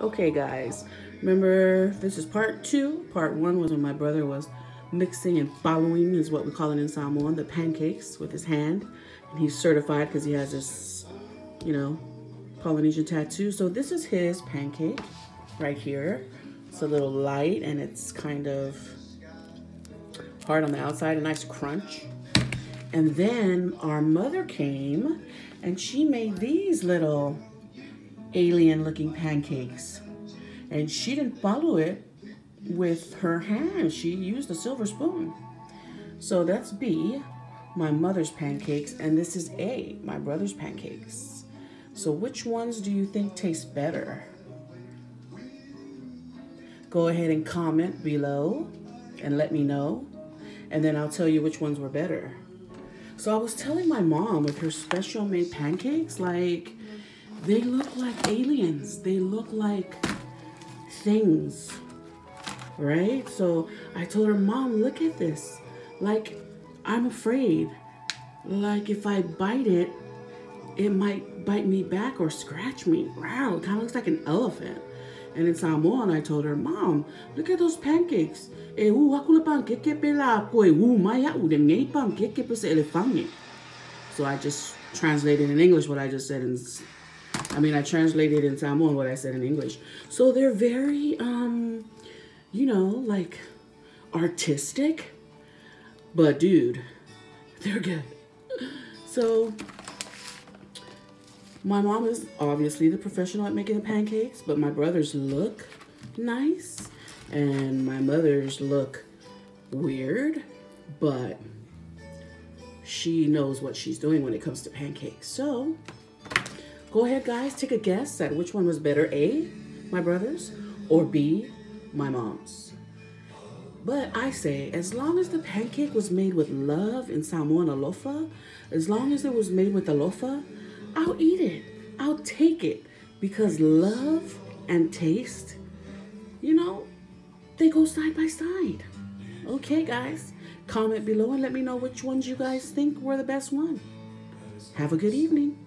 Okay, guys, remember this is part two. Part one was when my brother was mixing and following, is what we call it in Samoan, the pancakes with his hand. And he's certified because he has this, you know, Polynesian tattoo. So this is his pancake right here. It's a little light and it's kind of hard on the outside, a nice crunch. And then our mother came and she made these little alien looking pancakes. And she didn't follow it with her hand. She used a silver spoon. So that's B, my mother's pancakes, and this is A, my brother's pancakes. So which ones do you think taste better? Go ahead and comment below and let me know. And then I'll tell you which ones were better. So I was telling my mom with her special made pancakes, like, they look like aliens. They look like things, right? So I told her, Mom, look at this. Like, I'm afraid. Like, if I bite it, it might bite me back or scratch me. Wow, it kind of looks like an elephant. And in Samoan, I told her, Mom, look at those pancakes. Eh, e elefange. So I just translated in English what I just said in I mean, I translated in Samoan what I said in English. So they're very, um, you know, like artistic. But dude, they're good. So my mom is obviously the professional at making the pancakes, but my brothers look nice and my mother's look weird, but she knows what she's doing when it comes to pancakes. So Go ahead, guys, take a guess at which one was better, A, my brother's, or B, my mom's. But I say, as long as the pancake was made with love in Samoan alofa, as long as it was made with alofa, I'll eat it. I'll take it. Because love and taste, you know, they go side by side. Okay, guys. Comment below and let me know which ones you guys think were the best one. Have a good evening.